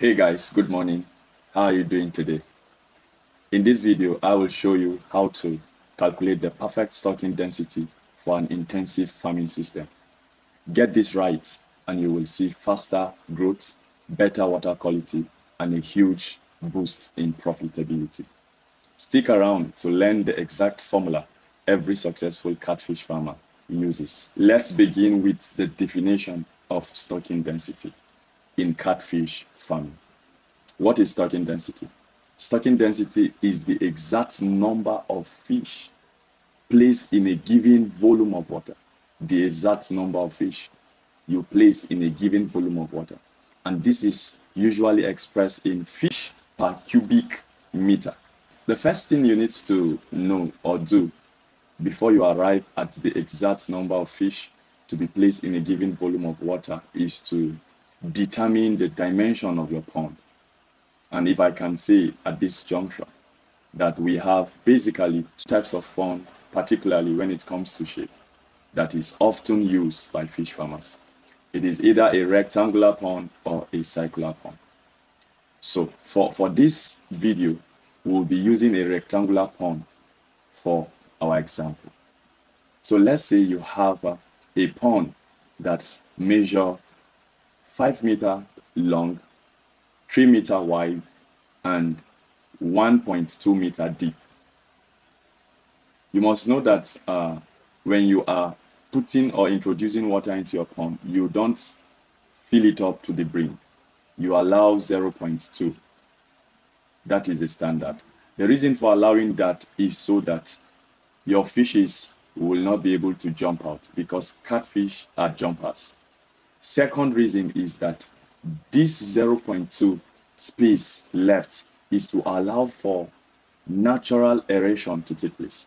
Hey guys, good morning. How are you doing today? In this video, I will show you how to calculate the perfect stocking density for an intensive farming system. Get this right and you will see faster growth, better water quality, and a huge boost in profitability. Stick around to learn the exact formula every successful catfish farmer uses. Let's begin with the definition of stocking density in catfish farming. What is stocking density? Stocking density is the exact number of fish placed in a given volume of water. The exact number of fish you place in a given volume of water. And this is usually expressed in fish per cubic meter. The first thing you need to know or do before you arrive at the exact number of fish to be placed in a given volume of water is to determine the dimension of your pond. And if I can say at this juncture that we have basically two types of pond, particularly when it comes to shape, that is often used by fish farmers. It is either a rectangular pond or a circular pond. So for, for this video, we'll be using a rectangular pond for our example. So let's say you have a, a pond that's measure 5 meter long, 3 meter wide, and 1.2 meter deep. You must know that uh, when you are putting or introducing water into your pond, you don't fill it up to the brim. You allow 0.2. That is the standard. The reason for allowing that is so that your fishes will not be able to jump out because catfish are jumpers. Second reason is that this mm. 0.2 space left is to allow for natural aeration to take place.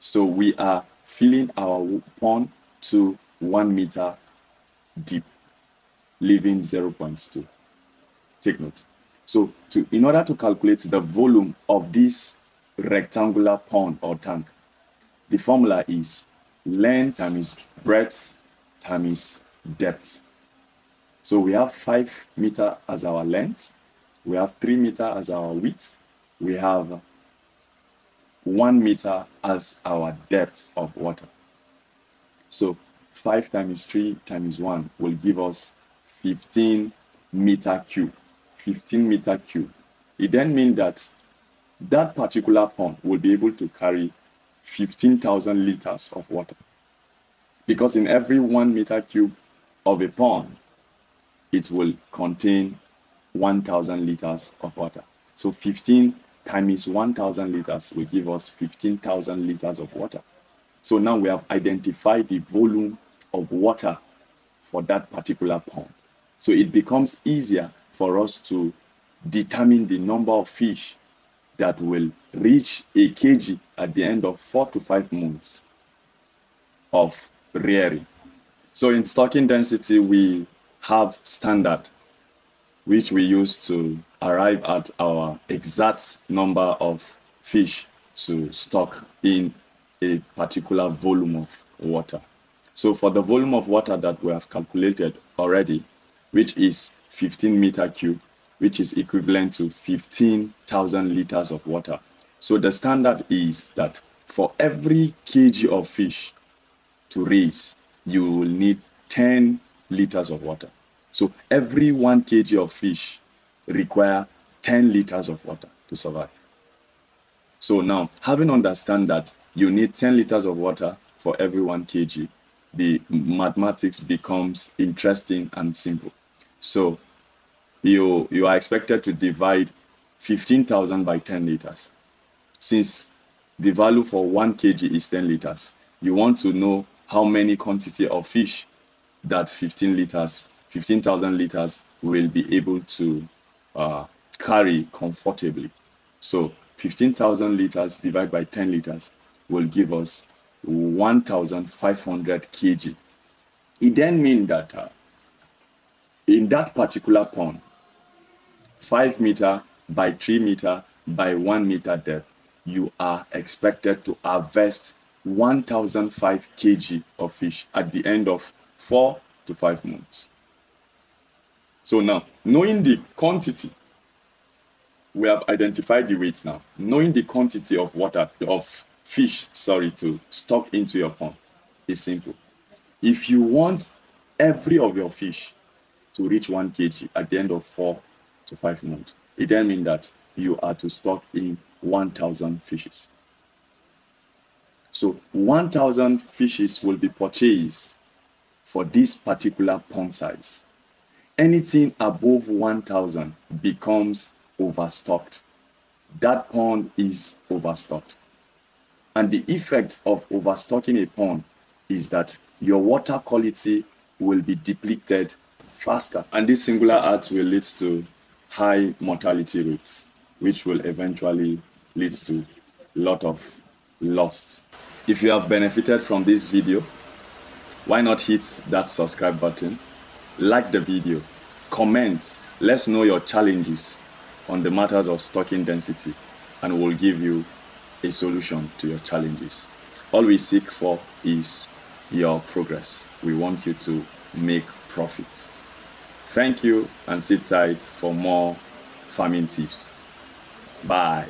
So we are filling our pond to one meter deep, leaving 0.2. Take note. So to, in order to calculate the volume of this rectangular pond or tank, the formula is length times breadth times depth. So we have 5 meter as our length, we have 3 meter as our width, we have 1 meter as our depth of water. So 5 times 3 times 1 will give us 15 meter cube. 15 meter cube. It then means that that particular pond will be able to carry 15,000 liters of water. Because in every one meter cube of a pond, it will contain 1,000 liters of water. So 15 times 1,000 liters will give us 15,000 liters of water. So now we have identified the volume of water for that particular pond. So it becomes easier for us to determine the number of fish that will reach a kg at the end of four to five months of rearing. So in stocking density, we have standard, which we use to arrive at our exact number of fish to stock in a particular volume of water. So for the volume of water that we have calculated already, which is 15 meter cube, which is equivalent to 15,000 liters of water. So the standard is that for every kg of fish to raise, you will need 10 liters of water. So every 1 kg of fish require 10 liters of water to survive. So now, having understand that you need 10 liters of water for every 1 kg, the mathematics becomes interesting and simple. So you, you are expected to divide 15,000 by 10 liters. Since the value for 1 kg is 10 liters, you want to know how many quantity of fish that 15 liters, 15,000 liters will be able to uh, carry comfortably. So 15,000 liters divided by 10 liters will give us 1,500 kg. It then means that uh, in that particular pond, 5 meter by 3 meter by 1 meter depth, you are expected to harvest 1005 kg of fish at the end of 4 to 5 months. So now, knowing the quantity, we have identified the weights now. Knowing the quantity of water, of fish, sorry, to stock into your pond is simple. If you want every of your fish to reach 1 kg at the end of 4 to 5 months, it then means that you are to stock in 1,000 fishes. So 1,000 fishes will be purchased for this particular pond size. Anything above 1,000 becomes overstocked. That pond is overstocked. And the effect of overstocking a pond is that your water quality will be depleted faster. And this singular act will lead to high mortality rates, which will eventually lead to a lot of lost. If you have benefited from this video, why not hit that subscribe button, like the video, comment, let's know your challenges on the matters of stocking density, and we'll give you a solution to your challenges. All we seek for is your progress. We want you to make profits. Thank you and sit tight for more farming tips. Bye.